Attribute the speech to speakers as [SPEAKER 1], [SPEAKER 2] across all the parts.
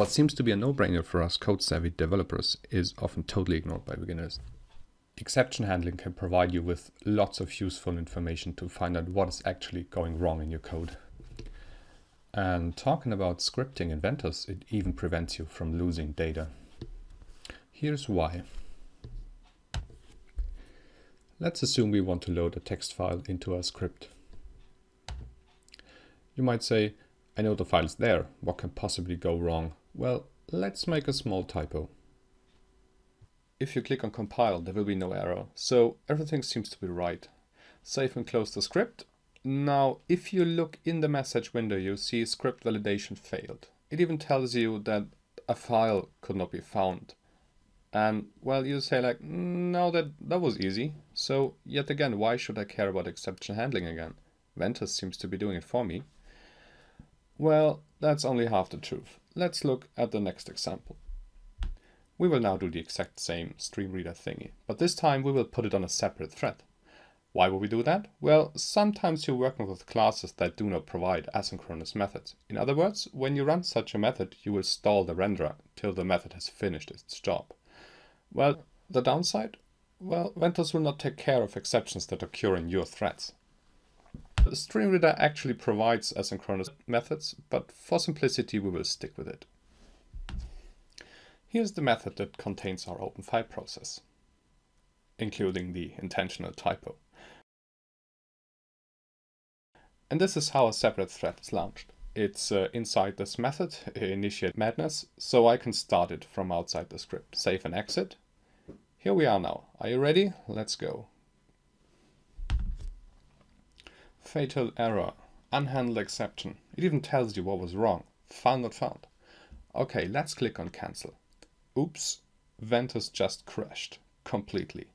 [SPEAKER 1] What seems to be a no-brainer for us code-savvy developers is often totally ignored by beginners. Exception handling can provide you with lots of useful information to find out what is actually going wrong in your code. And talking about scripting in Ventuz, it even prevents you from losing data. Here's why. Let's assume we want to load a text file into our script. You might say, I know the file is there, what can possibly go wrong? Well, let's make a small typo. If you click on compile, there will be no error, so everything seems to be right. Save and close the script. Now, if you look in the message window, you see script validation failed. It even tells you that a file could not be found. And well, you say like, no, that, that was easy. So yet again, why should I care about exception handling again? Ventuz seems to be doing it for me. Well, that's only half the truth. Let's look at the next example. We will now do the exact same stream reader thingy, but this time we will put it on a separate thread. Why will we do that? Well, sometimes you're working with classes that do not provide asynchronous methods. In other words, when you run such a method, you will stall the renderer till the method has finished its job. Well, the downside? Well, Ventuz will not take care of exceptions that occur in your threads. The stream reader actually provides asynchronous methods, but for simplicity we will stick with it. Here's the method that contains our open file process, including the intentional typo. And this is how a separate thread is launched. It's uh, inside this method, initiate madness, so I can start it from outside the script. Save and exit. Here we are now. Are you ready? Let's go. Fatal error. Unhandled exception. It even tells you what was wrong. File not found. Okay, let's click on cancel. Oops, Ventuz just crashed. Completely.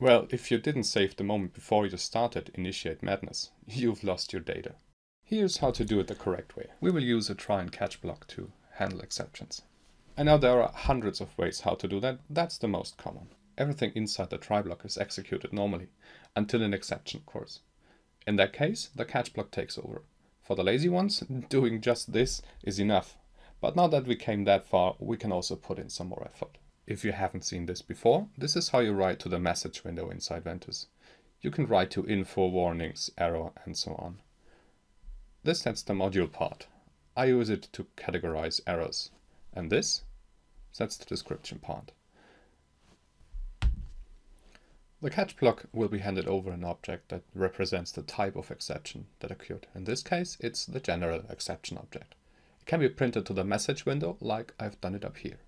[SPEAKER 1] Well, if you didn't save the moment before you started Initiate Madness, you've lost your data. Here's how to do it the correct way. We will use a try and catch block to handle exceptions. I know there are hundreds of ways how to do that, that's the most common. Everything inside the try block is executed normally, until an exception occurs. In that case, the catch block takes over. For the lazy ones, doing just this is enough. But now that we came that far, we can also put in some more effort. If you haven't seen this before, this is how you write to the message window inside Ventuz. You can write to info, warnings, error, and so on. This sets the module part. I use it to categorize errors. And this sets the description part. The catch block will be handed over an object that represents the type of exception that occurred. In this case, it's the general exception object. It can be printed to the message window like I've done it up here.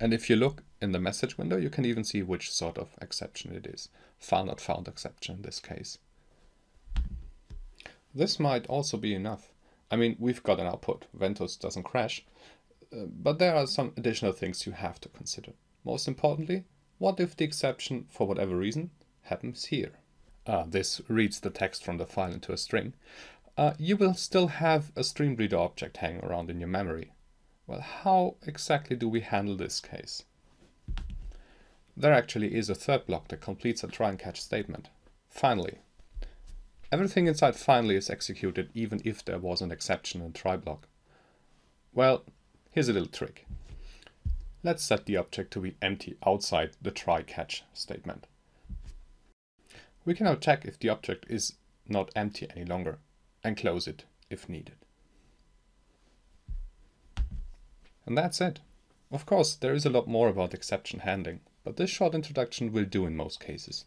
[SPEAKER 1] And if you look in the message window, you can even see which sort of exception it is. File not found exception in this case. This might also be enough. I mean, we've got an output. Ventuz doesn't crash. Uh, but there are some additional things you have to consider. Most importantly, what if the exception, for whatever reason, happens here? Uh, this reads the text from the file into a string. Uh, you will still have a stream reader object hanging around in your memory. Well, how exactly do we handle this case? There actually is a third block that completes a try and catch statement. Finally. Everything inside finally is executed even if there was an exception in try block. Well, here's a little trick. Let's set the object to be empty outside the try-catch statement. We can now check if the object is not empty any longer and close it if needed. And that's it. Of course, there is a lot more about exception handling, but this short introduction will do in most cases.